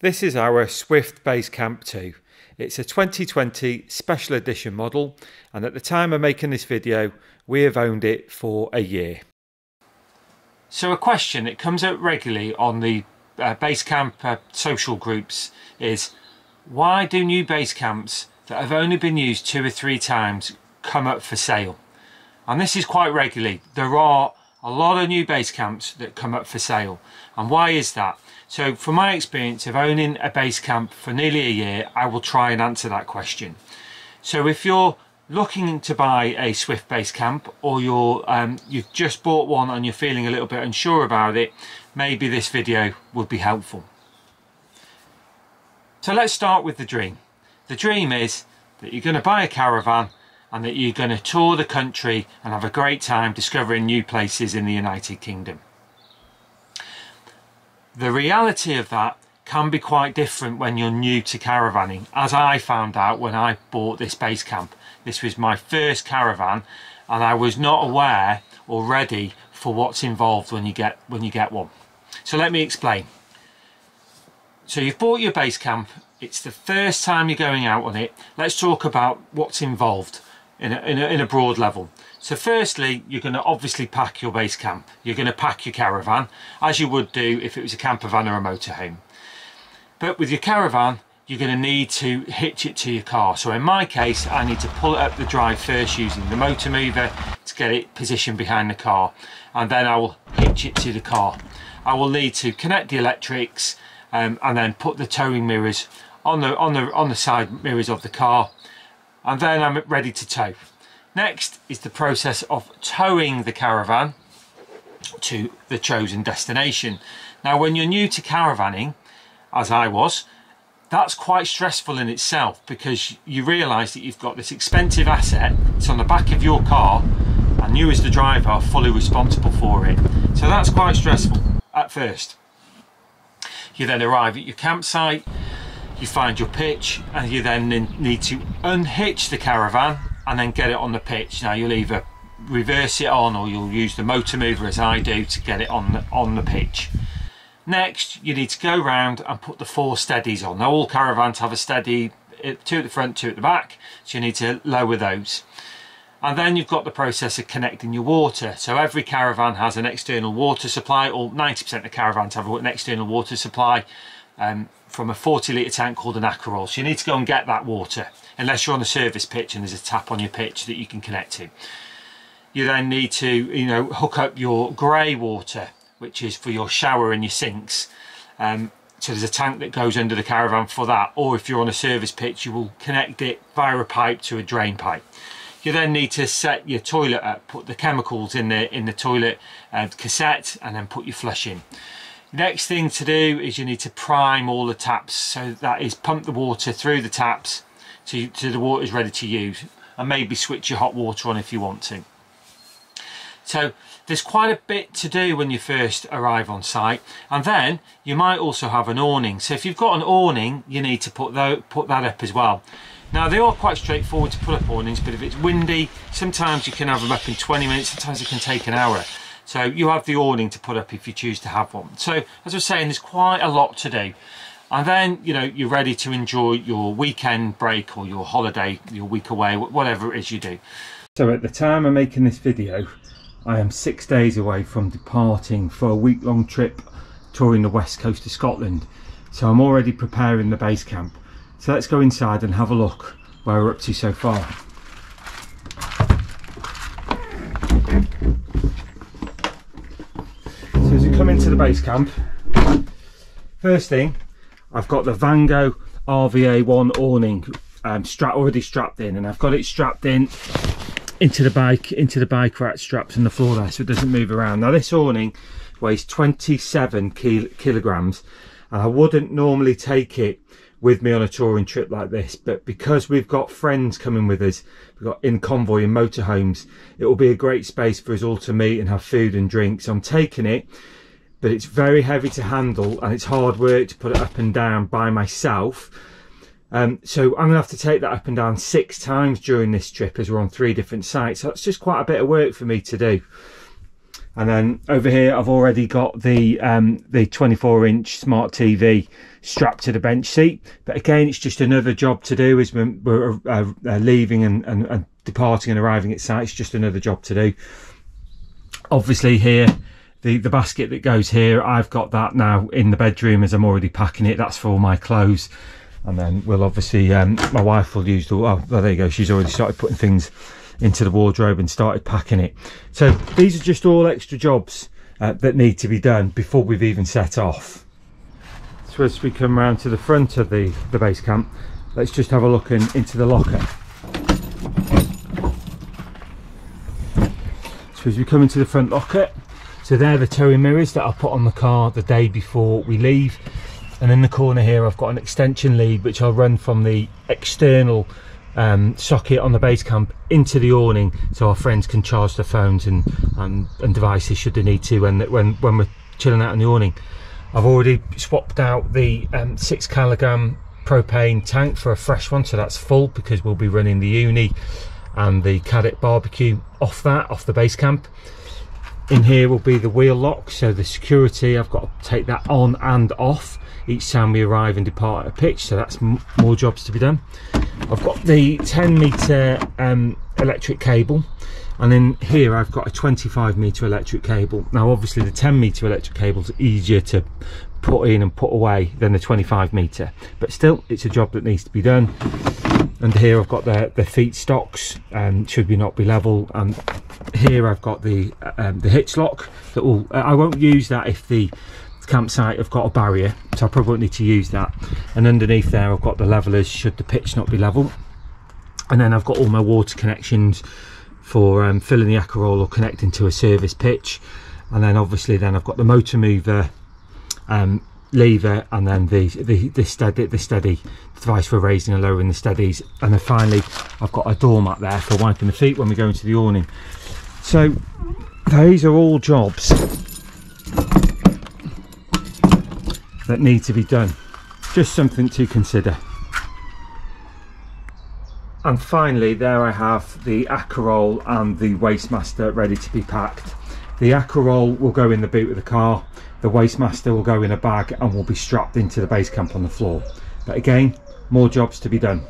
This is our Swift Basecamp 2. It's a 2020 special edition model and at the time of making this video we have owned it for a year. So a question that comes up regularly on the uh, Basecamp uh, social groups is why do new base camps that have only been used two or three times come up for sale? And this is quite regularly. There are a lot of new base camps that come up for sale. And why is that? So from my experience of owning a base camp for nearly a year, I will try and answer that question. So if you're looking to buy a Swift base camp or you're um, you've just bought one and you're feeling a little bit unsure about it, maybe this video would be helpful. So let's start with the dream. The dream is that you're going to buy a caravan and that you're going to tour the country and have a great time discovering new places in the United Kingdom. The reality of that can be quite different when you're new to caravanning, as I found out when I bought this base camp. This was my first caravan and I was not aware or ready for what's involved when you get when you get one. So let me explain. So you've bought your base camp, it's the first time you're going out on it. Let's talk about what's involved in a, in a, in a broad level. So firstly, you're going to obviously pack your base camp. You're going to pack your caravan, as you would do if it was a camper van or a motorhome. But with your caravan, you're going to need to hitch it to your car. So in my case, I need to pull it up the drive first using the motor mover to get it positioned behind the car. And then I will hitch it to the car. I will need to connect the electrics um, and then put the towing mirrors on the, on, the, on the side mirrors of the car and then I'm ready to tow. Next is the process of towing the caravan to the chosen destination. Now when you're new to caravanning, as I was, that's quite stressful in itself because you realise that you've got this expensive asset, it's on the back of your car and you as the driver are fully responsible for it. So that's quite stressful at first. You then arrive at your campsite, you find your pitch and you then need to unhitch the caravan and then get it on the pitch. Now you'll either reverse it on or you'll use the motor mover as I do to get it on the, on the pitch. Next you need to go round and put the four steadies on. Now all caravans have a steady, eh, two at the front, two at the back, so you need to lower those. And then you've got the process of connecting your water. So every caravan has an external water supply, or 90% of caravans have an external water supply um, from a 40 litre tank called an Aquaroll. So you need to go and get that water, unless you're on a service pitch and there's a tap on your pitch that you can connect to. You then need to, you know, hook up your grey water, which is for your shower and your sinks. Um, so there's a tank that goes under the caravan for that. Or if you're on a service pitch, you will connect it via a pipe to a drain pipe. You then need to set your toilet up, put the chemicals in the in the toilet uh, cassette, and then put your flush in. Next thing to do is you need to prime all the taps. So that is pump the water through the taps to, to the water is ready to use. And maybe switch your hot water on if you want to. So there's quite a bit to do when you first arrive on site. And then you might also have an awning. So if you've got an awning, you need to put, put that up as well. Now they are quite straightforward to put up awnings, but if it's windy, sometimes you can have them up in 20 minutes, sometimes it can take an hour. So you have the awning to put up if you choose to have one. So as I was saying, there's quite a lot to do. And then, you know, you're ready to enjoy your weekend break or your holiday, your week away, whatever it is you do. So at the time of making this video, I am six days away from departing for a week-long trip touring the west coast of Scotland. So I'm already preparing the base camp. So let's go inside and have a look where we're up to so far. come into the base camp, first thing, I've got the Vango RVA1 awning um, strap already strapped in, and I've got it strapped in into the bike, into the bike rack straps in the floor there, so it doesn't move around. Now this awning weighs 27 kil kilograms, and I wouldn't normally take it with me on a touring trip like this but because we've got friends coming with us we've got in convoy and motorhomes it will be a great space for us all to meet and have food and drink so i'm taking it but it's very heavy to handle and it's hard work to put it up and down by myself. Um, so I'm going to have to take that up and down six times during this trip as we're on three different sites. So it's just quite a bit of work for me to do. And then over here, I've already got the um, the 24 inch smart TV strapped to the bench seat. But again, it's just another job to do as we're, we're uh, uh, leaving and, and, and departing and arriving at site. It's just another job to do. Obviously here, the, the basket that goes here, I've got that now in the bedroom as I'm already packing it. That's for all my clothes. And then we'll obviously, um, my wife will use the, oh, well, there you go. She's already started putting things into the wardrobe and started packing it. So these are just all extra jobs uh, that need to be done before we've even set off. So as we come around to the front of the, the base camp, let's just have a look in, into the locker. So as we come into the front locker, so they're the towing mirrors that I put on the car the day before we leave. And in the corner here, I've got an extension lead, which I'll run from the external um, socket on the base camp into the awning so our friends can charge their phones and, and, and devices should they need to when, when, when we're chilling out in the awning. I've already swapped out the um, six kilogram propane tank for a fresh one, so that's full because we'll be running the Ooni and the Cadac barbecue off that, off the base camp. In here will be the wheel lock, so the security, I've got to take that on and off each time we arrive and depart at a pitch, so that's more jobs to be done. I've got the 10 metre um, electric cable, and then here I've got a 25 metre electric cable. Now obviously the 10 metre electric cable is easier to put in and put away than the 25 metre, but still it's a job that needs to be done. And here I've got the, the feet stocks, um, should we not be level, and here I've got the um, the hitch lock that will, I won't use that if the campsite have got a barrier so I probably won't need to use that. And underneath there I've got the levelers should the pitch not be level. And then I've got all my water connections for um, filling the Aquaroll or connecting to a service pitch. And then obviously then I've got the motor mover um, lever and then the, the, the steady the steady device for raising and lowering the steadies. And then finally I've got a doormat there for wiping the feet when we go into the awning. So these are all jobs that need to be done. Just something to consider. And finally there I have the Aquaroll and the Wastemaster ready to be packed. The Aquaroll will go in the boot of the car the Wastemaster will go in a bag and will be strapped into the base camp on the floor but again more jobs to be done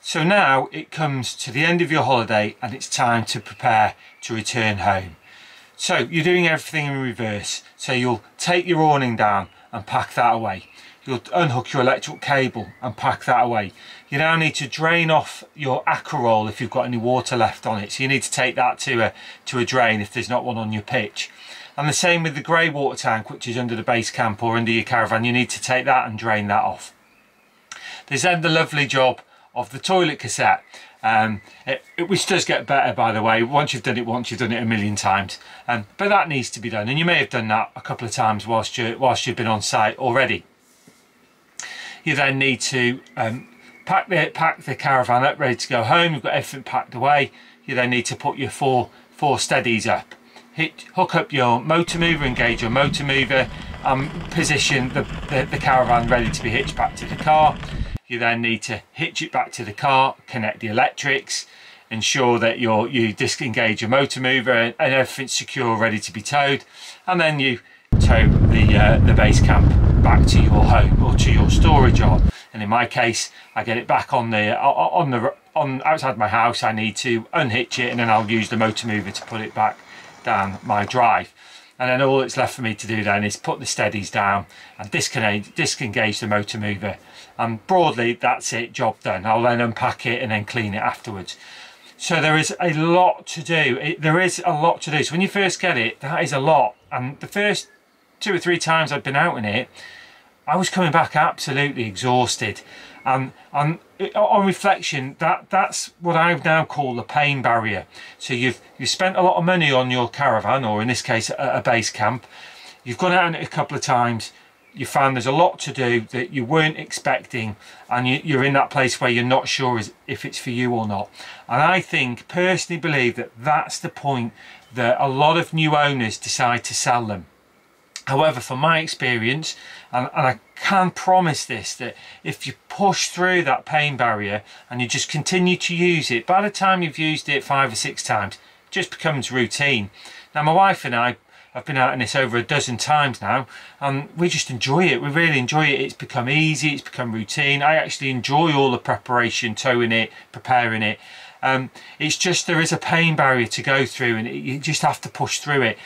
so now it comes to the end of your holiday and it's time to prepare to return home so you're doing everything in reverse. So you'll take your awning down and pack that away. You'll unhook your electrical cable and pack that away. You now need to drain off your Aquaroll if you've got any water left on it. So you need to take that to a, to a drain if there's not one on your pitch. And the same with the grey water tank, which is under the base camp or under your caravan. You need to take that and drain that off. There's then the lovely job of the toilet cassette. Um, it, which does get better by the way. Once you've done it once you've done it a million times. Um, but that needs to be done. And you may have done that a couple of times whilst you whilst you've been on site already. You then need to um, pack the pack the caravan up ready to go home. You've got everything packed away. You then need to put your four four steadies up Hit, hook up your motor mover engage your motor mover and position the, the, the caravan ready to be hitched back to the car you then need to hitch it back to the car, connect the electrics, ensure that you you disengage your motor mover and everything's secure, ready to be towed. And then you tow the, uh, the base camp back to your home or to your storage yard. And in my case, I get it back on the on the on outside my house. I need to unhitch it and then I'll use the motor mover to put it back down my drive. And then all that's left for me to do then is put the steadies down and disengage, disengage the motor mover. And broadly that's it job done. I'll then unpack it and then clean it afterwards. So there is a lot to do. It, there is a lot to do. So when you first get it that is a lot. And the first two or three times I've been out in it I was coming back absolutely exhausted and and on reflection that that's what I now call the pain barrier. So you've you've spent a lot of money on your caravan or in this case a, a base camp. You've gone out on it a couple of times. You found there's a lot to do that you weren't expecting and you, are in that place where you're not sure if it's for you or not. And I think personally believe that that's the point that a lot of new owners decide to sell them however from my experience and, and I can promise this that if you push through that pain barrier and you just continue to use it by the time you've used it five or six times it just becomes routine. Now my wife and I have been out in this over a dozen times now and we just enjoy it. We really enjoy it. It's become easy, it's become routine. I actually enjoy all the preparation, towing it, preparing it. Um, it's just there is a pain barrier to go through and it, you just have to push through it.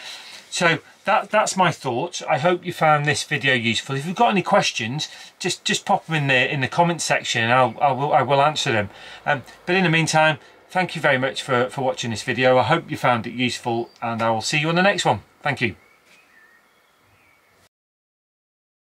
So that that's my thoughts. I hope you found this video useful. If you've got any questions, just just pop them in the in the comment section and I'll, I will I will answer them. Um, but in the meantime, thank you very much for, for watching this video. I hope you found it useful and I will see you on the next one. Thank you.